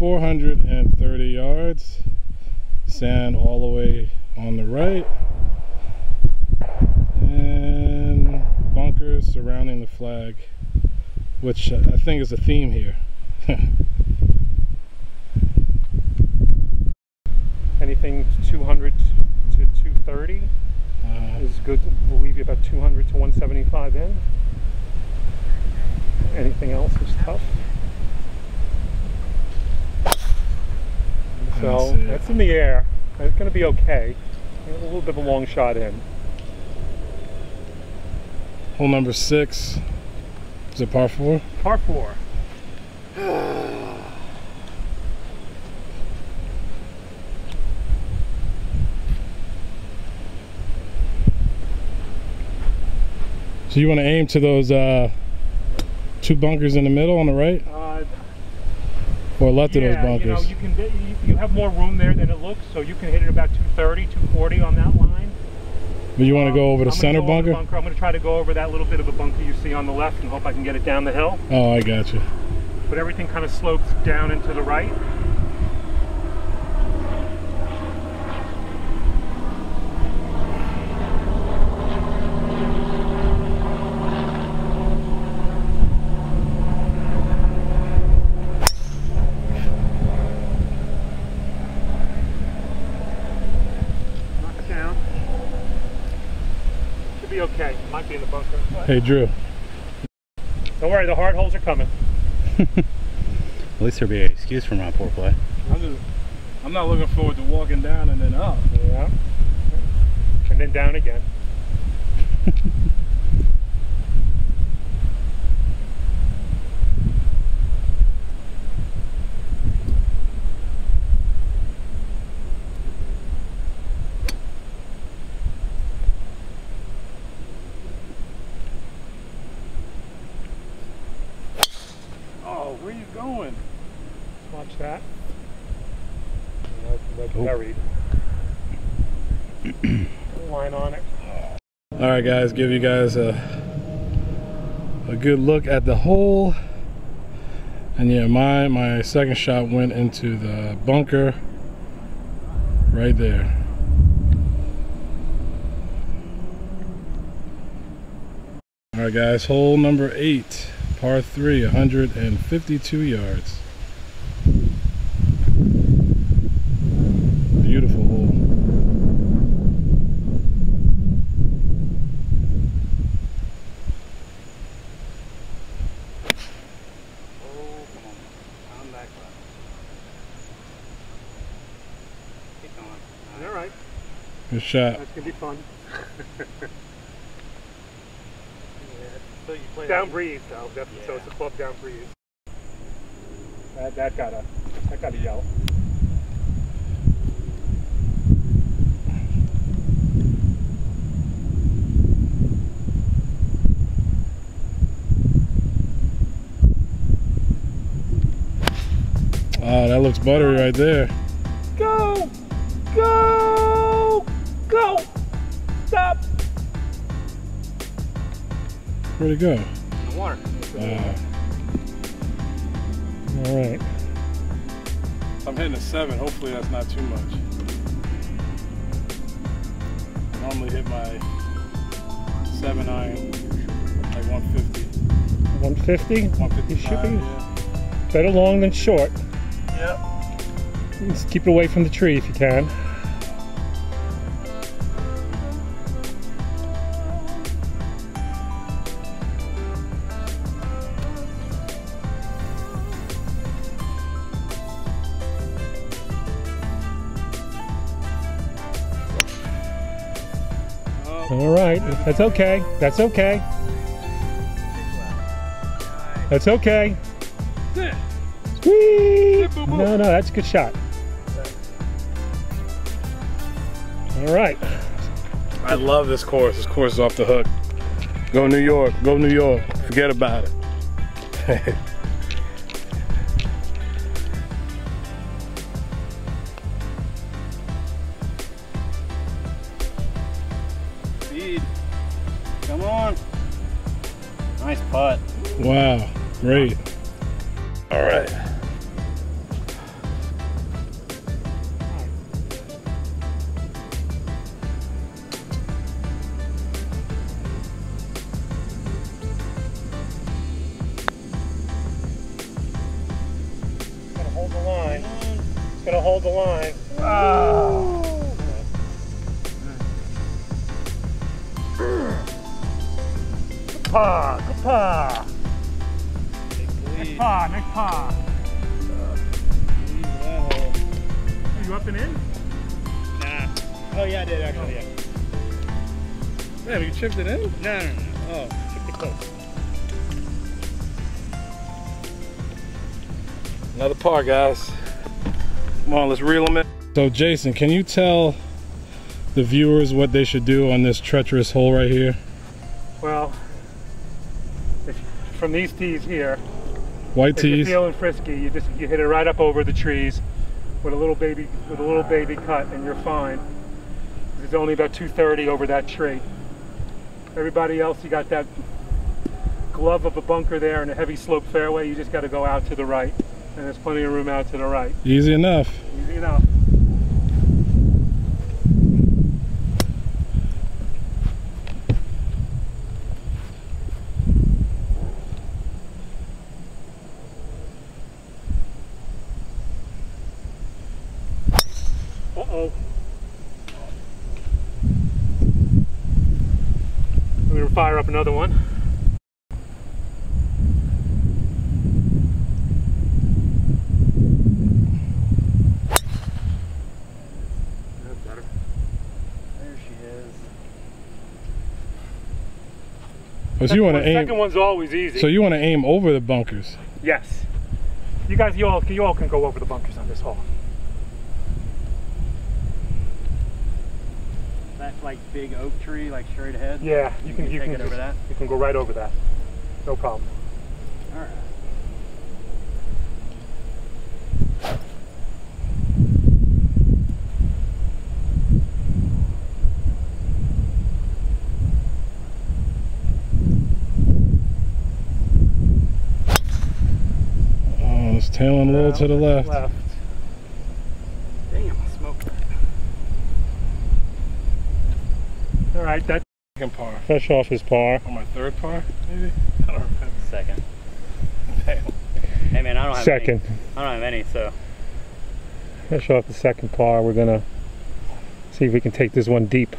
430 yards. Sand all the way on the right. And bunkers surrounding the flag, which I think is a theme here. Anything 200 to 230 Uh, is good. We'll leave you about 200 to 175 in. Anything else is tough. So that's in the air. It's going to be okay. A little bit of a long shot in. hole number six. Is it par four? Par four. So you want to aim to those uh, two bunkers in the middle on the right, or left of those yeah, you know, bunkers? you can you, you have more room there than it looks, so you can hit it about 230, 240 on that line. but you want to go over the center the bunker? I'm going to try to go over that little bit of a bunker you see on the left and hope I can get it down the hill. Oh, I got you. But everything kind of slopes down and to the right. Knock it down. Should be okay. Might be in the bunker. Hey, Drew. Don't worry, the hard holes are coming. At least there'll be an excuse for my poor play. I'm, just, I'm not looking forward to walking down and then up. Yeah. And then down again. Oh, where you going? That. Buried. Line on it. All right, guys, give you guys a a good look at the hole. And yeah, my my second shot went into the bunker right there. All right, guys, hole number eight, par three, 152 yards. Beautiful hole. Oh, come on. Pound back left. Keep going. All right. Good shot. That's gonna be fun. So you play Down breeze though. That's, So it's a club down breeze. That that got a that got a yell. Oh, that looks buttery right there. Where'd it go? in the water. Uh, All right. I'm hitting a seven. Hopefully that's not too much. I normally hit my seven iron like 150. 150. 150. You should be better long than short. Yep. Just keep it away from the tree if you can. All right, that's okay. That's okay. That's okay. No, no, that's a good shot. All right. I love this course. This course is off the hook. Go New York. Go New York. Forget about it. Nice putt. wow. Great. All right. Gonna hold the line. It's gonna hold the line. Ah. Paw, good paw. Next paw, next paw. Are you up and in? Nah. Oh yeah, I did actually. Yeah. Man, you chipped it in? No, no, no. Oh, chipped it close. Another par, guys. Come on, let's reel them in. So, Jason, can you tell the viewers what they should do on this treacherous hole right here? From these tees here, White if you're feeling frisky, you just you hit it right up over the trees with a little baby with a little baby cut, and you're fine. It's only about 230 over that tree. Everybody else, you got that glove of a bunker there and a heavy slope fairway. You just got to go out to the right, and there's plenty of room out to the right. Easy enough. Easy enough. I'm fire up another one. Oh, That's better. There she is. But you want to aim. Second one- Second aim. one's always easy. So you want to aim over the bunkers. Yes. You guys, you all, you all can go over the bunkers on this hole. That like big oak tree, like straight ahead. Yeah, you can, can you take can it over that? You can go right over that. No problem. All right. Oh, it's tailing a little to the left. Left. Damn, I smoked that. All right, that Second par. fresh off his par. On my third par, maybe? I don't remember. Second. Damn. Hey man, I don't have Second. Any. I don't have any, so Fresh off the second par. We're gonna see if we can take this one deep.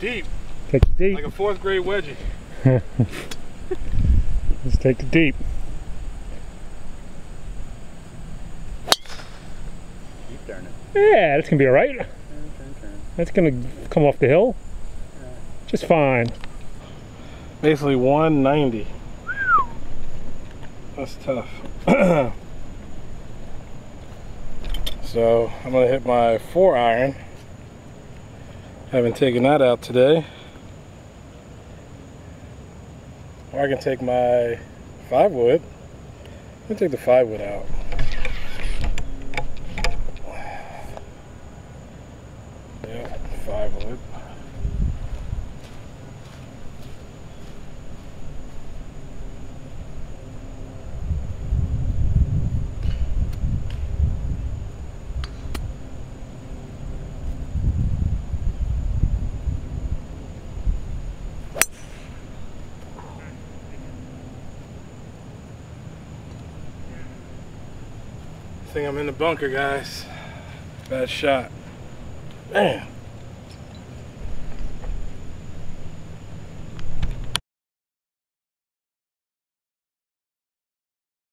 Deep, Take it deep. like a fourth grade wedgie. Let's take the deep. keep turning. Yeah, that's gonna be all right. That's gonna come off the hill. Just fine. Basically 190. That's tough. so I'm gonna hit my four iron. Haven't taken that out today. Or I can take my five wood. Let me take the five wood out. Yeah, five wood. I think I'm in the bunker, guys. Bad shot. Man.